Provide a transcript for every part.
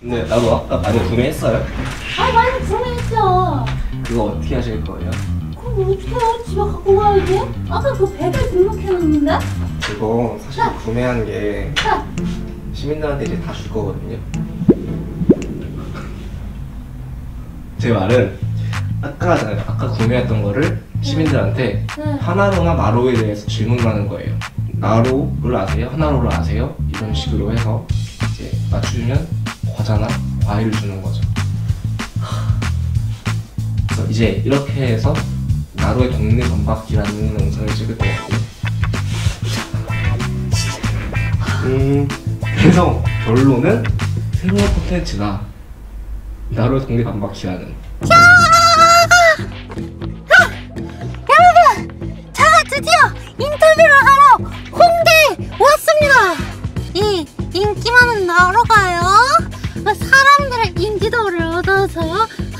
근데 나도 아까 많이 구매했어요. 아 많이 구매했죠. 그거 어떻게 하실 거예요? 그럼 어떻게 해요? 집에 갖고 가야지. 아까 그 배달 등록해놨는데? 그거 사실 구매한 게 자, 시민들한테 이제 다 줄 거거든요. 제 말은 아까. 아까 구매했던 거를 시민들한테 네. 하나로나 나로에 대해서 질문을 하는 거예요. 나로를 아세요? 하나로를 아세요? 이런 식으로 해서 이제 맞추면 과자나 과일을 주는 거죠. 그래서 이제 이렇게 해서 나로의 동네 건박기라는 영상을 찍을 거예요. 음, 그래서 결론은 새로운 콘텐츠다. 나로의 동네 건박기라는. 인터뷰를 하러 홍대에 왔습니다. 이 인기 많은 나로 가요. 인지도를 얻어서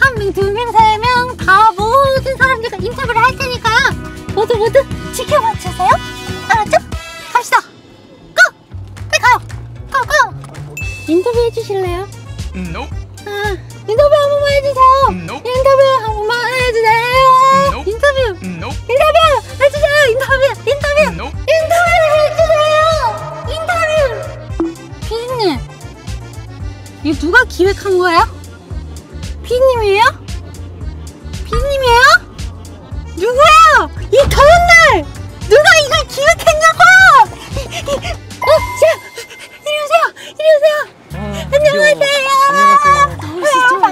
한 명, 두 명, 세 명 다 모든 사람들과 인터뷰를 할 테니까요. 모두 모두 지켜봐 주세요. 알았죠? 갑시다. 고! 빨리 가요. 고! 고! 인터뷰 해주실래요? Nope. 아, 인터뷰 한 번만 해주세요. Nope. 인터뷰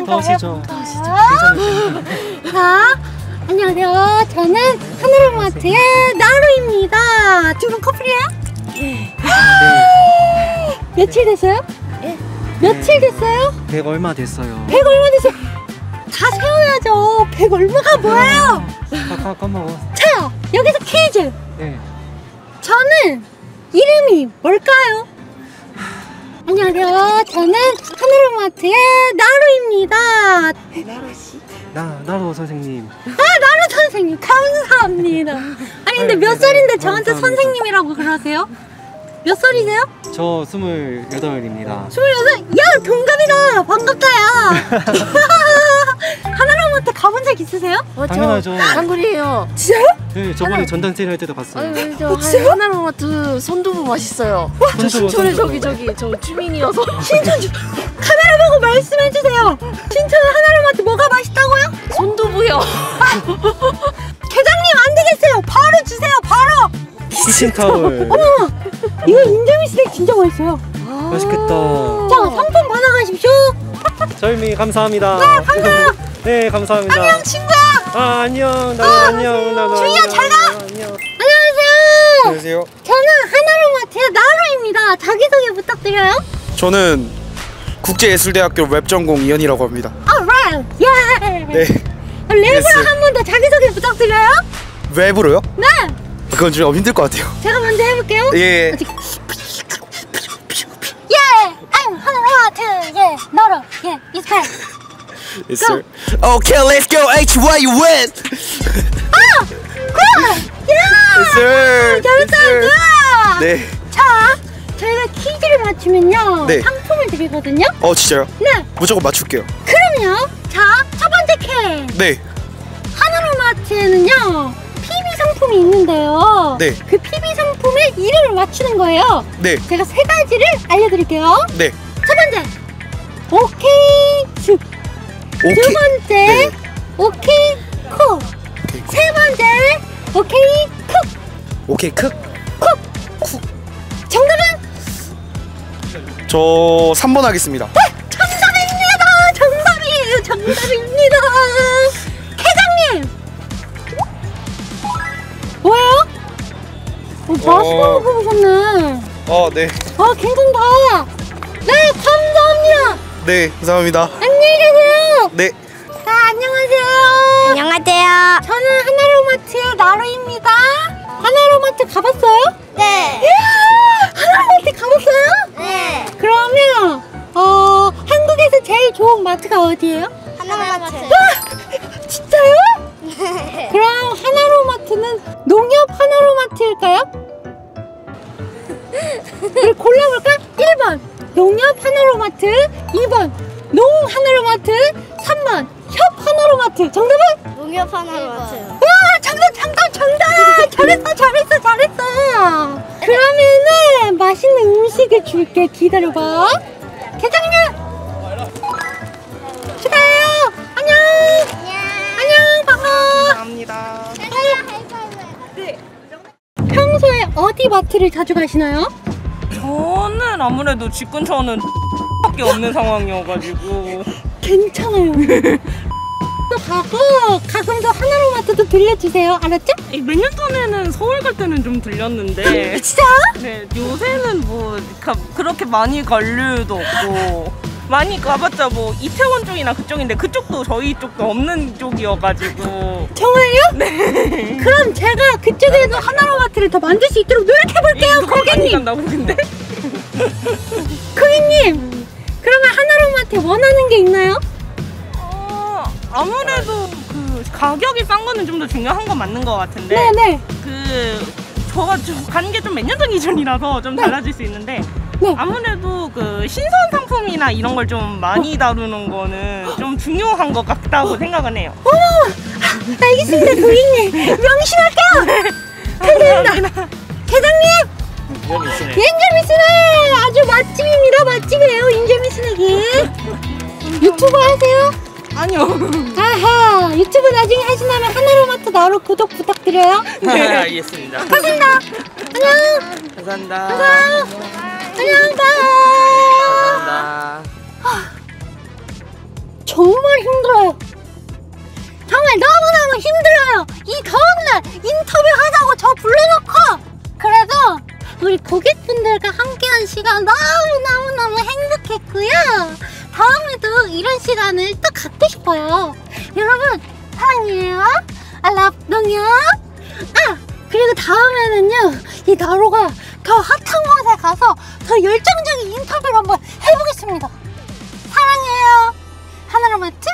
더우시죠? 괜찮으세요? 자, 안녕하세요. 저는 하늘마트의 나루입니다. 두분 커플이에요? 네. 며칠 됐어요? 며칠 됐어요? 100 얼마 됐어요. 100 얼마 됐어요? 다 세워야죠. 100 얼마가 뭐예요? 아, 까, 까먹어. 자, 여기서 퀴즈. 네. 저는 이름이 뭘까요? 안녕하세요. 저는 하늘마트의 나루입니다. 나, 나로 선생님. 아, 나루 선생님 감사합니다. 아니 근데 몇 살인데 저한테 감사합니다. 선생님이라고 그러세요? 몇 살이세요? 저 28입니다. 스물여섯? 야 동갑이다 반갑다 야 하나로마트 가본 적 있으세요? 어, 당연하죠. 단골이에요. 진짜요? 네, 저번에 전당 세일 할 때도 봤어요. 아유, 저 진짜요? 하나로마트 손두부 맛있어요. 저 손두부, 신촌에 손두부. 저기 저기 저 주민이어서. 신천 주 카메라 보고 말씀해 주세요 신천 손두부요. 계장님 안 되겠어요 바로 주세요 바로 키친타월. 어머 이거 인절미 스낵 진짜 맛있어요 맛있겠다. 자 상품 받아가십시오 절미 감사합니다. 반가워요 네, 감사합니다. 안녕 친구야 아, 안녕. 나도 안녕. 나도 주희야, 안녕. 잘 가. 안녕. 안녕하세요 안녕하세요. 저는 하나로마트의 나루입니다 자기소개 부탁드려요 저는 국제예술대학교 웹 전공 이현이라고 합니다. alright 예 네. 랩으로. 한 번 더 자기소개 부탁드려요 웹으로요? 네 그건 좀 힘들 것 같아요. 제가 먼저 해볼게요 예. 예! I'm 하나로마트 예 나루 예 이스펠 Yes, sir. Okay, let's go. H Y U N. 아! 굿! 예! Yes, sir. 잘했다 Yes. 굿! 네. 자 저희가 퀴즈를 맞추면요 네. 상품을 드리거든요 어, 진짜요? 네 무조건 맞출게요. 그럼요 자 네. 하나로마트에는요 PB 상품이 있는데요 네. 그 PB 상품의 이름을 맞추는 거예요 네. 제가 세 가지를 알려드릴게요 네. 첫 번째 오케이 숲. 두 오케이. 번째 네. 오케이 酷.세 번째 오케이 쿡. 오케이, 크. 쿡. 정답은 저 3번 하겠습니다. 정답입니다. 정답이에요. 정답입니다. 마스크 어. 벗고 보셨네. 어, 네. 아 괜찮다. 네 감사합니다. 네, 감사합니다. 안녕히 계세요. 네. 자 안녕하세요. 안녕하세요. 저는 하나로마트의 나루입니다. 하나로마트 가봤어요? 네. 이야, 하나로마트 가봤어요? 네. 그러면 어 한국에서 제일 좋은 마트가 어디예요? 하나로마트. 농협 하나로마트 2번 농 하나로마트 3번 협 하나로마트. 정답은? 농협 하나로 맞춰요. 와 정답 정답 정답! 잘했어 잘했어 잘했어! 그러면은 맛있는 음식을 줄게. 기다려봐. 계장님 축하해요. 안녕. 안녕. 반가워. 감사합니다. 평소에 어디 마트를 자주 가시나요? 저는 아무래도 집 근처는 밖에 없는 상황이어가지고. 괜찮아요. 또 가고 가끔도 하나로마트도 들려주세요. 알았죠? 몇 년 전에는 서울 갈 때는 좀 들렸는데. 진짜? 네, 요새는 뭐 가- 그렇게 많이 갈 일도 없고 많이 가봤자 뭐 이태원 쪽이나 그쪽인데 그쪽도 저희 쪽도 없는 쪽이어가지고. 정말요? 네. 그럼 제가 그쪽에도 하나로마트를 더 만들 수 있도록 노력해볼게요 고객님. 간다고 근데? 고객님 그러면 하나로마트 원하는 게 있나요? 어, 아무래도 그 가격이 싼 거는 좀 더 중요한 건 맞는 것 같은데. 네네. 그 저가 간 게 좀 몇 년전 기준이라서 좀 달라질 수 있는데 네. 아무래도 그 신선 상품이나 이런 걸 좀 많이 다루는 거는 좀 중요한 것 같다고 생각은 해요. 알겠습니다 고객님 명심할게요 감사합니다 계장님 인절미스네 아주 맛집입니다 맛집이에요 인절미스네기 유튜브 하세요? 아니요. 아하 유튜브 나중에 하신다면 하나로마트 나로 구독 부탁드려요 네, 알겠습니다. 감사합니다 안녕 감사합니다. 감사합니다. 정말 힘들어요. 정말 너무너무 힘들어요. 이 더운 날 인터뷰하자고 저 불러놓고 그래도 우리 고객분들과 함께한 시간 너무너무너무 행복했고요. 다음에도 이런 시간을 또 갖고 싶어요. 여러분 사랑해요. I love 농협. 아 그리고 다음에는요 이 나로가 더 핫한 곳에 가서 더 열정적인 인터뷰를 한번 해보겠습니다. 사랑해요. 하나로마트